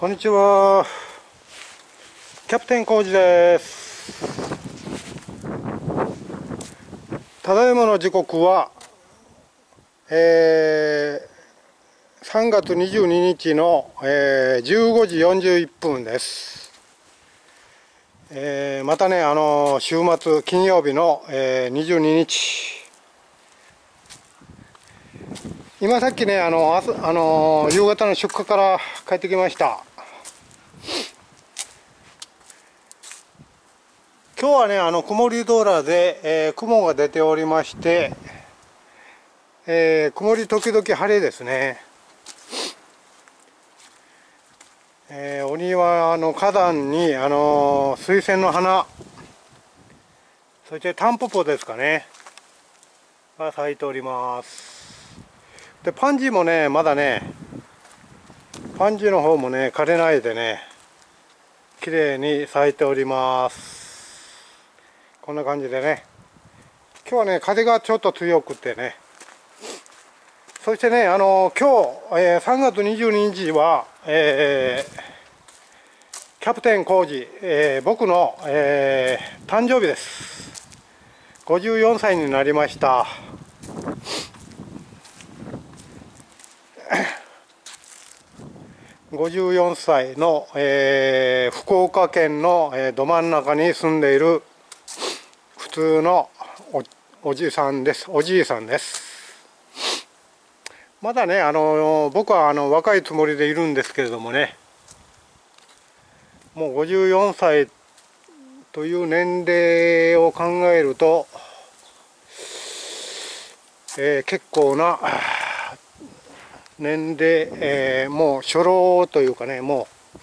こんにちは。キャプテン浩二です。ただいまの時刻は、えー、3月22日の、えー、15時41分です。えー、またね、あの週末金曜日の、えー、22日。今さっきね、あの、あの夕方の出荷から帰ってきました。今日はね、あの、曇り空で、えー雲が出ておりまして、えー曇り時々晴れですね。えーお庭の花壇に、あの水仙の花、そしてタンポポですかね、が咲いております。で、パンジーもね、まだね、パンジーの方もね、枯れないでね、綺麗に咲いております。こんな感じでね。今日はね、風がちょっと強くてね。そしてね、あの今日、えー3月22日は、えーキャプテン浩二、えー僕の、えー誕生日です。54歳になりました。54歳の、えー福岡県の、えーど真ん中に住んでいる通のおじさんです。おじいさんです。まだねあの僕はあの若いつもりでいるんですけれどもね。もう54歳という年齢を考えると、えー結構な年齢、えーもう初老というかねもう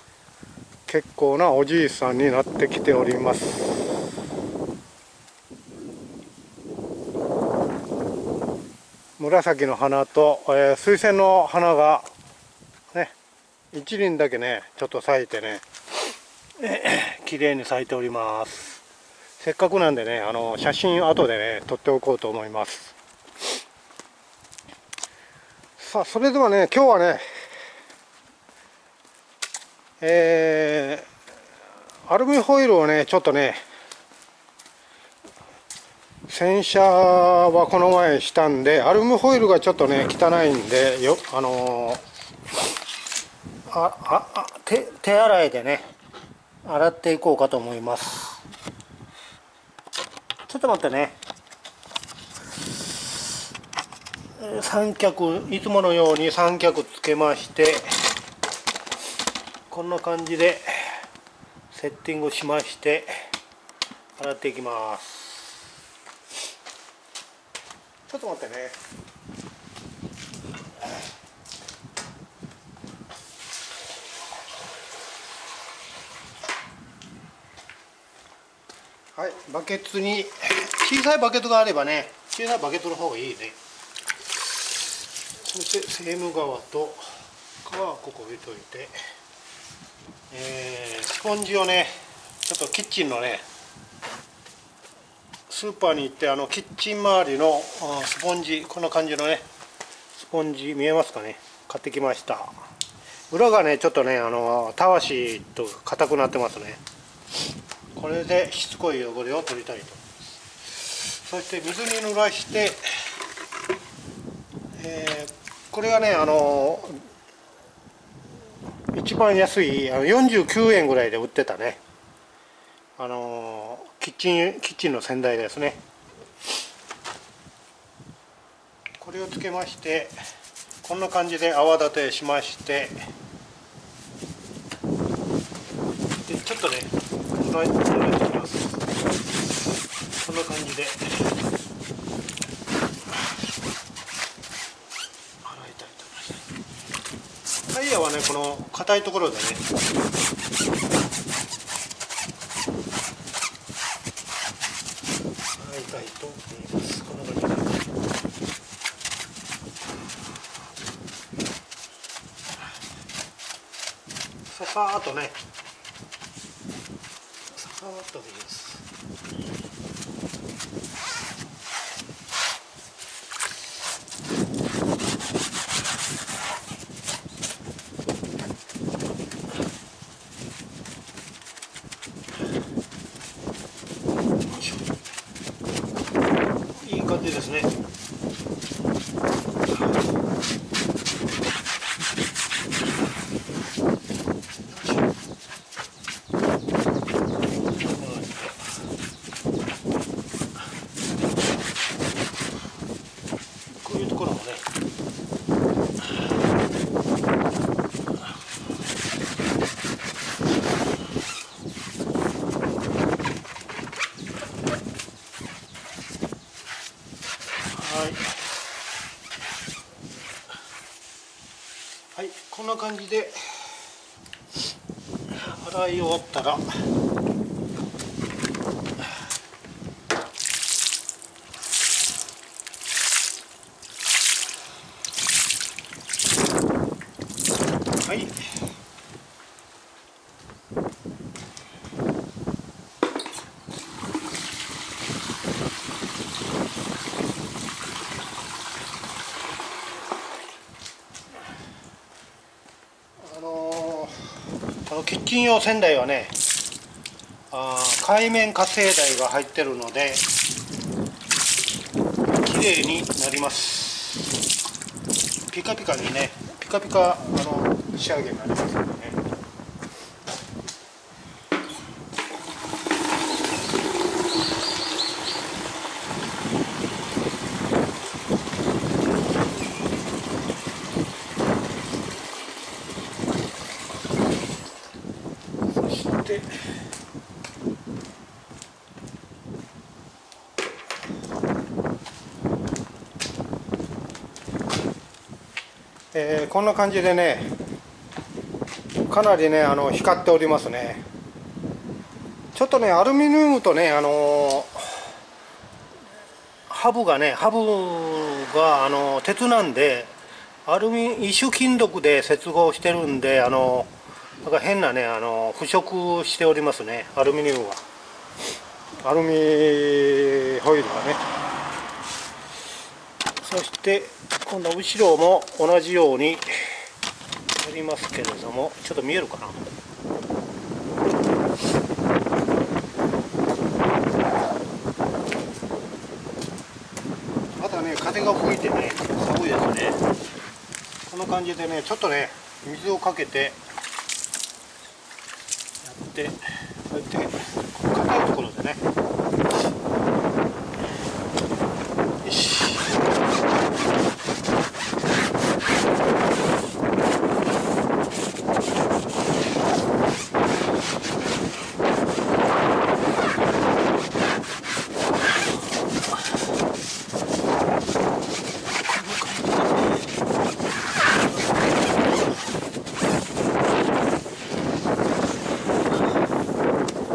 結構なおじいさんになってきております。紫の花と、えー水仙の花がね一輪だけねちょっと咲いてね、綺麗に咲いております。せっかくなんでねあの写真後でね撮っておこうと思います。さあそれではね今日はねえーアルミホイルをねちょっとね洗車はこの前したんでアルミホイルがちょっとね汚いんでよあのーああ手手洗いでね洗っていこうかと思います。ちょっと待ってね。三脚いつものように三脚つけましてこんな感じでセッティングしまして洗っていきます。ちょっと待ってね。はいバケツに小さいバケツがあればね小さいバケツの方がいいね。そしてセーム側と皮はここ置いといて。えースポンジをねちょっとキッチンのねスーパーに行ってあのキッチン周りのスポンジこんな感じのねスポンジ見えますかね？買ってきました。裏がねちょっとねあのたわしと硬くなってますね。これでしつこい汚れを取りたいと。そして水に濡らして、えーこれがねあの一番安いあの49円ぐらいで売ってたね。あのキッチンキッチンの洗剤ですね。これをつけましてこんな感じで泡立てしましてでちょっとね濡ら濡らしてきます。こんな感じで。洗いたいと思います。タイヤはねこの硬いところでねさーっとね。さーっとでいいです。いい感じですね。感じで洗い終わったらはいあのーこのキッチン用洗剤はねあ海面活性剤が入ってるので綺麗になります。ピカピカにねピカピカあの仕上げになります。こんな感じでねかなりねあの光っておりますね。ちょっとねアルミニウムとねあのハブがねハブがあの鉄なんでアルミ異種金属で接合してるんであのなんか変なねあの腐食しておりますねアルミニウムは。アルミホイルがね。そして今度後ろも同じようにやりますけれどもちょっと見えるかな？まだね風が吹いてね寒いですね。こんな感じでねちょっとね水をかけてやってこうやって硬いところでねよし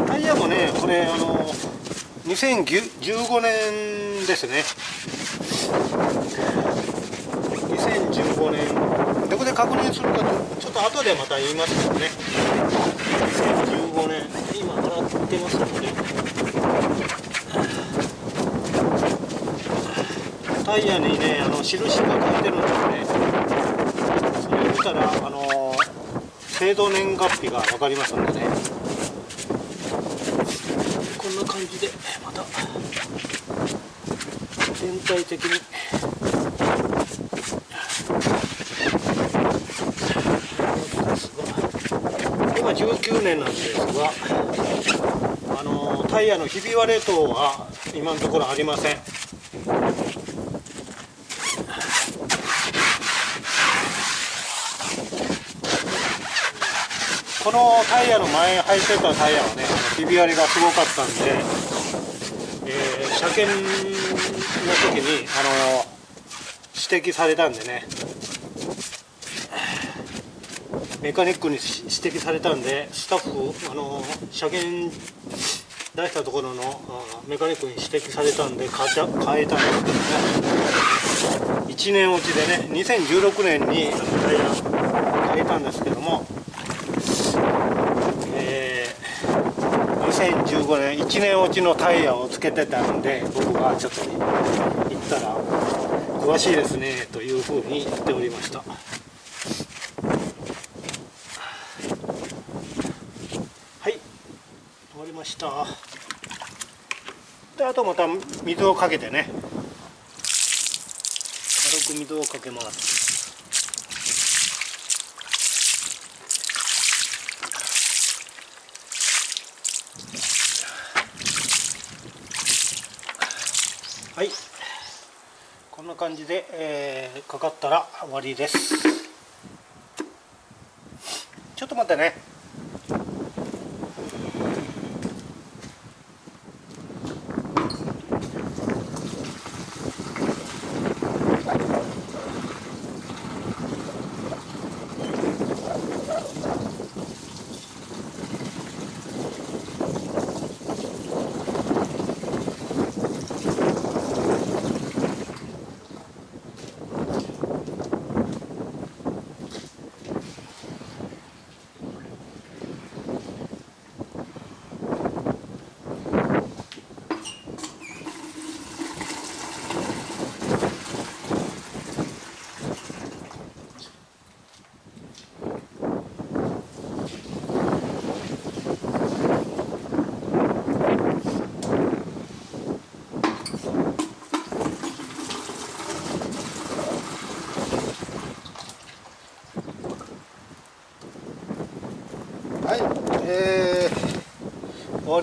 タイヤもねこれあの2015年ですね。2015年どこで確認するかとちょっと後でまた言いますけどね。2015年今洗ってますのでタイヤにねあの印が書いてるんですね。それを見たらあの製造年月日が分かりますのでね。こんな感じで。た全体的に。今19年なんですがあのタイヤのひび割れ等は今のところありません。このタイヤの前履いてたタイヤはねひび割れがすごかったんで、えー車検の時にあの指摘されたんでね。メカニックに指摘されたんでスタッフあの車検出したところのメカニックに指摘されたんで変えた変えたんですけどね。1年落ちでね2016年にタイヤ変えたんですけどもえー2015年1年落ちのタイヤをつけてたんで僕がちょっと言ったら詳しいですねというふうに言っておりました。はい終わりました。であとまた水をかけてね。軽く水をかけますはいこんな感じで、えー、かかったら終わりです。ちょっと待ってね。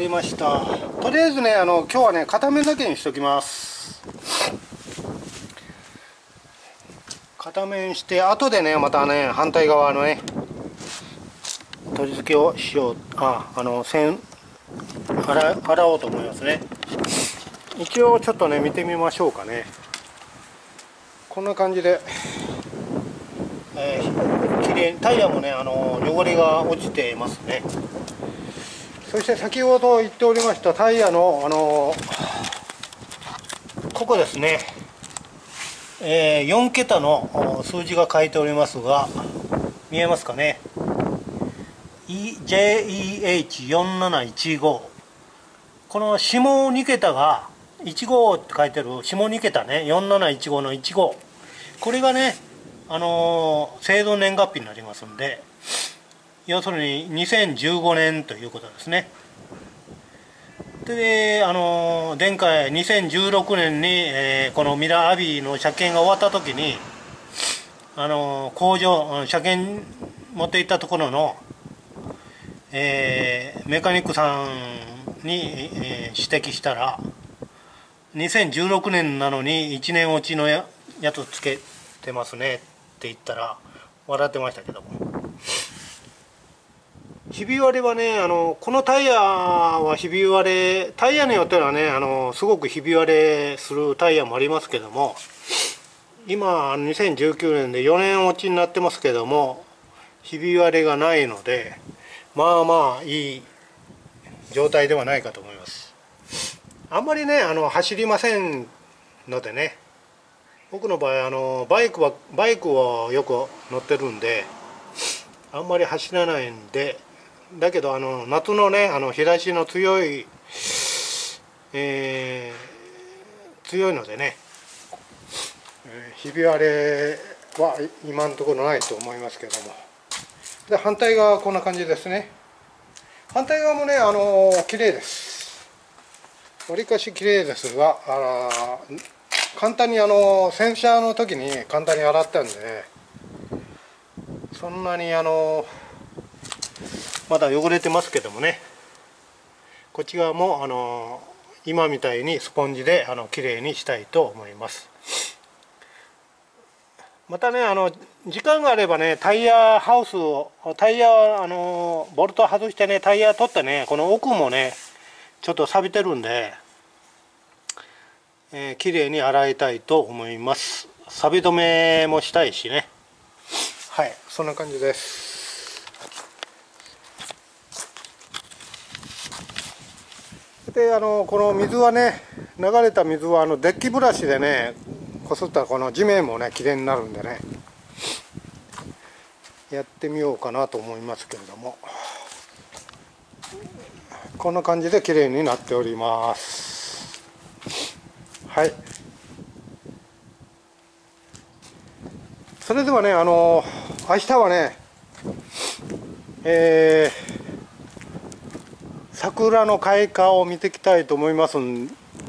りました。とりあえずねあの今日はね片面だけにしときます。片面して後でねまたね反対側のね取り付けをしよう。ああの線洗洗おうと思いますね。一応ちょっとね見てみましょうかね。こんな感じで、えー、綺麗にタイヤもねあの汚れが落ちてますね。そして先ほど言っておりましたタイヤのあのここですね、えー、4桁の数字が書いておりますが見えますかね。JEH4715 この下2桁が15って書いてる下2桁ね。4715の15これがねあのー、製造年月日になりますんで要するに2015年ということですね。であの、前回2016年に、えー、このミラーアビーの車検が終わった時にあの、工場車検持って行ったところのえー、メカニックさんに、えー、指摘したら2016年なのに1年落ちのややつつけてますねって言ったら笑ってましたけども。ひび割れはねあのこのタイヤはひび割れタイヤによってはねあのすごくひび割れするタイヤもありますけども今2019年で4年落ちになってますけどもひび割れがないのでまあまあいい状態ではないかと思います。あんまりねあの走りませんのでね僕の場合あのバイクはバイクをよく乗ってるんであんまり走らないんでだけどあの夏のねあの日差しの強い、えー、強いのでね、えー、ひび割れは今のところないと思いますけども。で反対側はこんな感じですね反対側もねあの綺麗ですわりかし綺麗ですがあ簡単にあの洗車の時に簡単に洗ったんで、ね、そんなにあのまだ汚れてますけどもね。こっち側もあの今みたいにスポンジであの綺麗にしたいと思います。またねあの時間があればねタイヤハウスをタイヤあのボルト外してねタイヤ取ってねこの奥もねちょっと錆びてるんで、えー、綺麗に洗いたいと思います。錆止めもしたいしね。はいそんな感じです。であのこの水はね流れた水はあのデッキブラシでねこすったらこの地面もねきれいになるんでねやってみようかなと思いますけれども。こんな感じできれいになっております。はい。それではねあの明日はねえー、桜の開花を見ていきたいと思います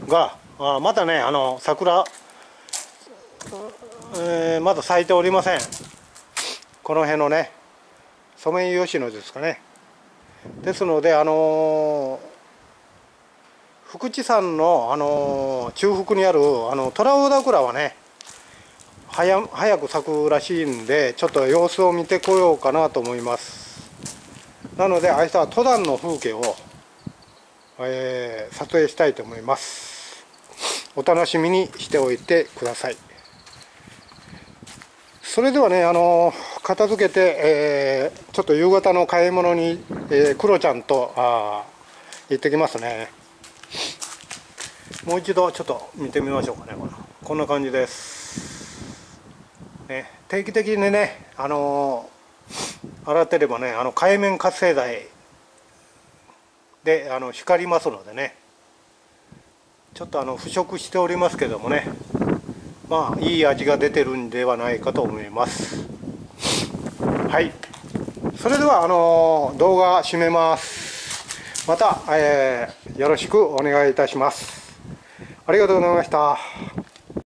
があまたねあの桜えーまだ咲いておりません。この辺のねソメイヨシノですかね。ですのであのー福地山の、あのー中腹にあるあの虎尾桜はね早早く咲くらしいんでちょっと様子を見てこようかなと思います。なので明日は登山の風景を、えー撮影したいと思います。お楽しみにしておいてください。それではねあの片付けて、えーちょっと夕方の買い物に、えークロちゃんとあ行ってきますね。もう一度ちょっと見てみましょうかねここんな感じです、ね、定期的にねあの洗ってればねあの海面活性剤であの光りますのでね。ちょっとあの腐食しておりますけどもね。まあいい味が出てるんではないかと思います。はい。それではあの動画締めます。また、えーよろしくお願いいたします。ありがとうございました。